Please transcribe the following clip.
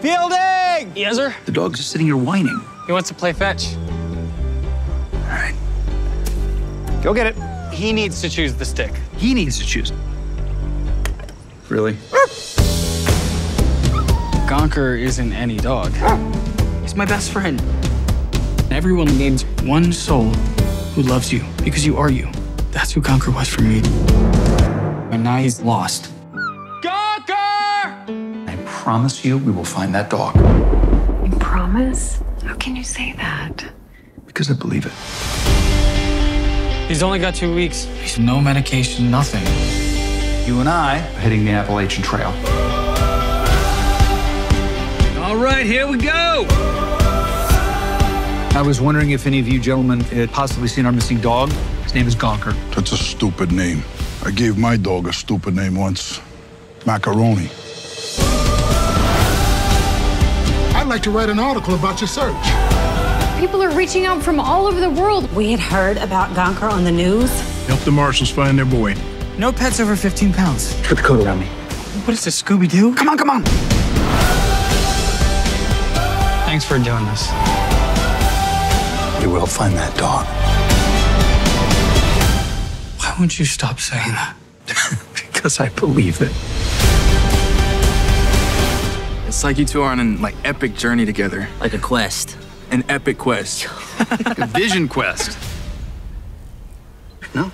Fielding! Yes, sir. The dog's just sitting here whining. He wants to play fetch. All right. Go get it. He needs to choose the stick. He needs to choose. Really? Gonker isn't any dog. He's my best friend. Everyone needs one soul who loves you because you are you. That's who Gonker was for me. And now he's lost. Gonker! I promise you, we will find that dog You promise? How can you say that? because I believe it. He's only got two weeks. He's no medication, nothing. You and I are heading the Appalachian Trail. All right, here we go. I was wondering if any of you gentlemen had possibly seen our missing dog. His name is Gonker. That's a stupid name. I gave my dog a stupid name once Macaroni. Like to write an article about your search. People are reaching out from all over the world. We had heard about Gonker on the news. Help the Marshalls find their boy. No pets over 15 pounds. Put the coat around me. What is this, Scooby Doo? Come on, come on. Thanks for doing this. We will find that dog. Why won't you stop saying that? because I believe it. It's like you two are on an like epic journey together. Like a quest. An epic quest. a vision quest. No?